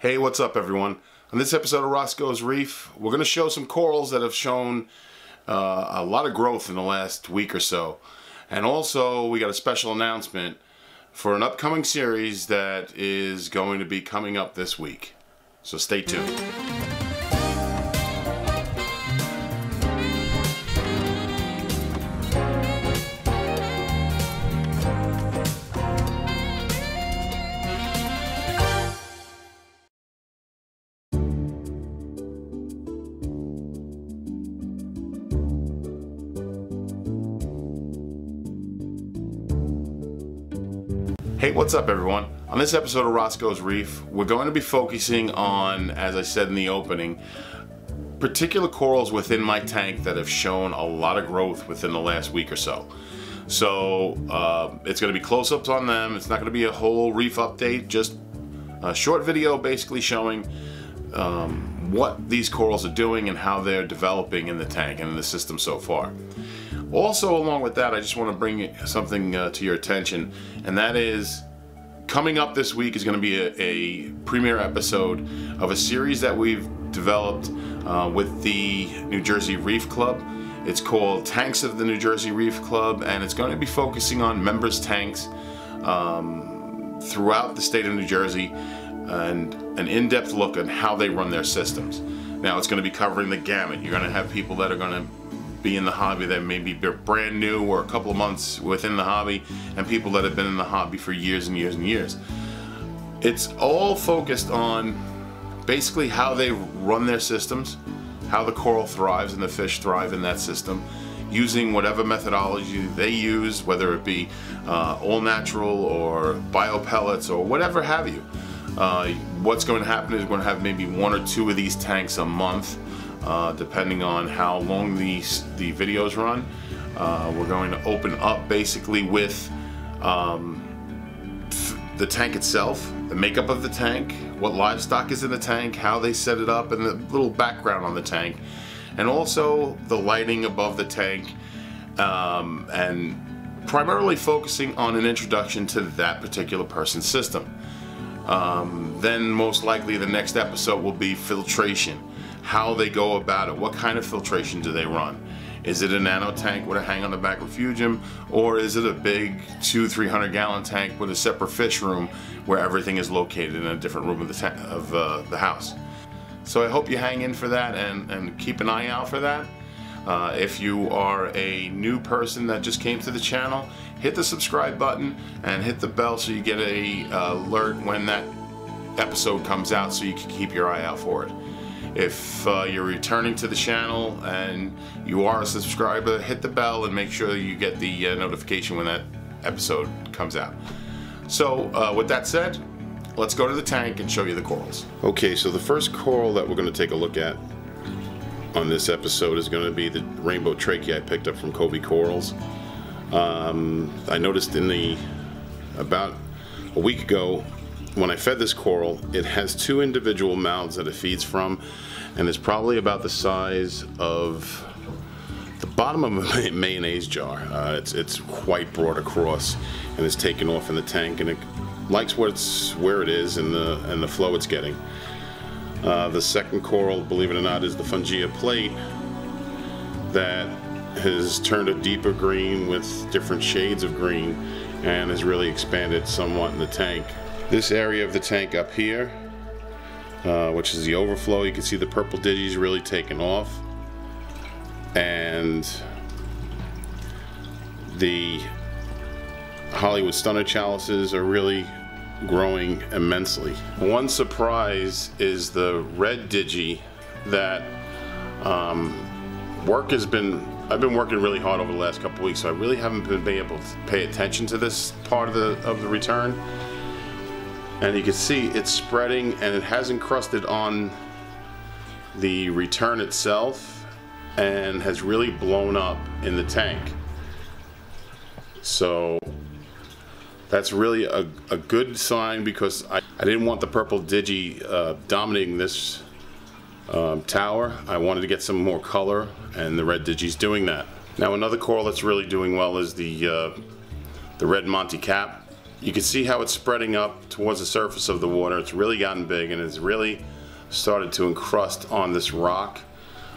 Hey, what's up, everyone? On this episode of Rosco's Reef, we're going to show some corals that have shown uh, a lot of growth in the last week or so. And also, we got a special announcement for an upcoming series that is going to be coming up this week. So stay tuned. Hey, what's up, everyone? On this episode of Rosco's Reef, we're going to be focusing on, as I said in the opening, particular corals within my tank that have shown a lot of growth within the last week or so. So uh, it's going to be close-ups on them. It's not going to be a whole reef update, just a short video basically showing um, what these corals are doing and how they're developing in the tank and in the system so far. Also, along with that, I just want to bring something uh, to your attention, and that is coming up this week is going to be a, a premiere episode of a series that we've developed uh, with the New Jersey Reef Club. It's called Tanks of the New Jersey Reef Club, and it's going to be focusing on members' tanks um, throughout the state of New Jersey and an in-depth look at how they run their systems. Now, it's going to be covering the gamut. You're going to have people that are going to be in the hobby that maybe they're brand new or a couple of months within the hobby and people that have been in the hobby for years and years and years. It's all focused on basically how they run their systems, how the coral thrives and the fish thrive in that system, using whatever methodology they use, whether it be uh, all natural or biopellets or whatever have you. Uh, what's going to happen is we're going to have maybe one or two of these tanks a month uh, depending on how long these the videos run. Uh, we're going to open up basically with um, the tank itself, the makeup of the tank, what livestock is in the tank, how they set it up, and the little background on the tank, and also the lighting above the tank, um, and primarily focusing on an introduction to that particular person's system. Um, then most likely the next episode will be filtration how they go about it. What kind of filtration do they run? Is it a nano tank with a hang on the back refugium, or is it a big two, 300 gallon tank with a separate fish room where everything is located in a different room of the, of, uh, the house? So I hope you hang in for that and, and keep an eye out for that. Uh, if you are a new person that just came to the channel, hit the subscribe button and hit the bell so you get a uh, alert when that episode comes out so you can keep your eye out for it. If uh, you're returning to the channel and you are a subscriber, hit the bell and make sure you get the uh, notification when that episode comes out. So uh, with that said, let's go to the tank and show you the corals. Okay, so the first coral that we're going to take a look at on this episode is going to be the rainbow trachea I picked up from Covey Corals. Um, I noticed in the about a week ago when I fed this coral, it has two individual mouths that it feeds from, and it's probably about the size of the bottom of a mayonnaise jar. Uh, it's, it's quite broad across, and it's taken off in the tank, and it likes what's where it is and the and the flow it's getting. Uh, the second coral, believe it or not, is the Fungia plate that has turned a deeper green with different shades of green and has really expanded somewhat in the tank. This area of the tank up here, uh, which is the overflow, you can see the purple digis really taking off. And the Hollywood stunner chalices are really growing immensely. One surprise is the red digi that um, work has been I've been working really hard over the last couple weeks so I really haven't been able to pay attention to this part of the of the return and you can see it's spreading and it has encrusted on the return itself and has really blown up in the tank. So that's really a, a good sign because I, I didn't want the purple digi uh, dominating this um, tower. I wanted to get some more color and the red digi's doing that. Now another coral that's really doing well is the uh, the red Monty Cap you can see how it's spreading up towards the surface of the water. It's really gotten big and it's really started to encrust on this rock.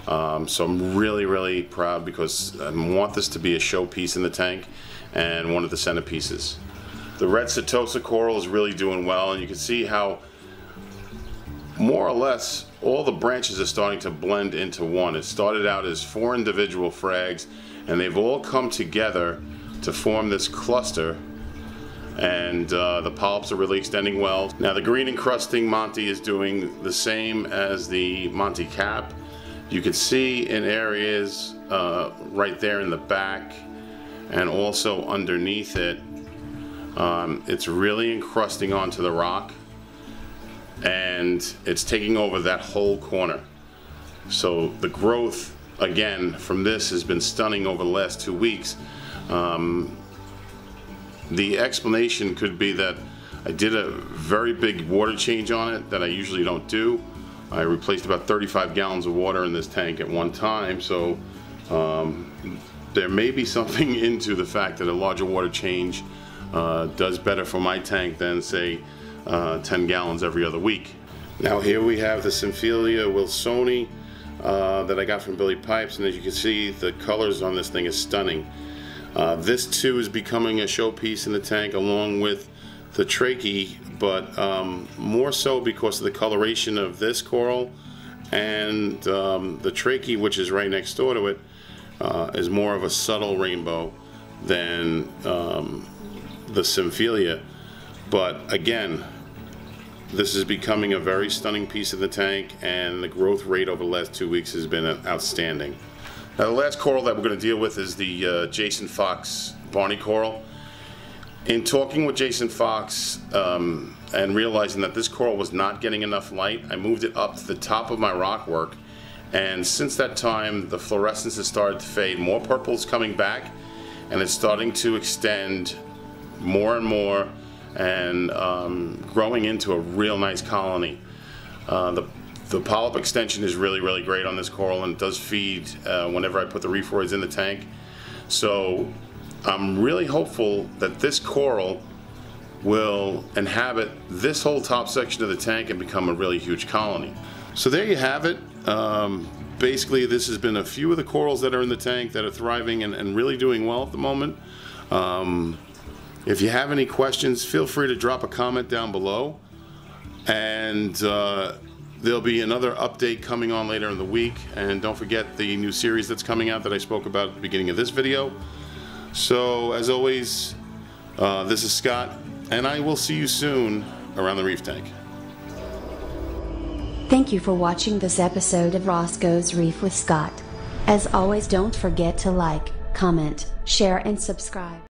Um, so I'm really, really proud because I want this to be a showpiece in the tank and one of the centerpieces. The red Setosa coral is really doing well and you can see how more or less all the branches are starting to blend into one. It started out as four individual frags and they've all come together to form this cluster and uh, the polyps are really extending well. Now the green encrusting Monty is doing the same as the Monty cap. You can see in areas uh, right there in the back and also underneath it, um, it's really encrusting onto the rock and it's taking over that whole corner. So the growth again from this has been stunning over the last two weeks. Um, the explanation could be that I did a very big water change on it that I usually don't do. I replaced about 35 gallons of water in this tank at one time, so um, there may be something into the fact that a larger water change uh, does better for my tank than say uh, 10 gallons every other week. Now here we have the Symphyllia wilsoni uh, that I got from Billy Pipes and as you can see the colors on this thing is stunning. Uh, this too is becoming a showpiece in the tank along with the trachea, but um, more so because of the coloration of this coral and um, the trachea, which is right next door to it, uh, is more of a subtle rainbow than um, the Symphyllia. But again, this is becoming a very stunning piece of the tank and the growth rate over the last two weeks has been outstanding. Now the last coral that we're going to deal with is the uh, Jason Fox Barney coral. In talking with Jason Fox um, and realizing that this coral was not getting enough light, I moved it up to the top of my rock work and since that time the fluorescence has started to fade. More purple is coming back and it's starting to extend more and more and um, growing into a real nice colony. Uh, the the polyp extension is really, really great on this coral and it does feed uh, whenever I put the reef-roids in the tank. So I'm really hopeful that this coral will inhabit this whole top section of the tank and become a really huge colony. So there you have it. Um, basically, this has been a few of the corals that are in the tank that are thriving and, and really doing well at the moment. Um, if you have any questions, feel free to drop a comment down below. And uh, There'll be another update coming on later in the week. And don't forget the new series that's coming out that I spoke about at the beginning of this video. So as always, uh, this is Scott, and I will see you soon around the reef tank. Thank you for watching this episode of Rosco's Reef with Scott. As always don't forget to like, comment, share and subscribe.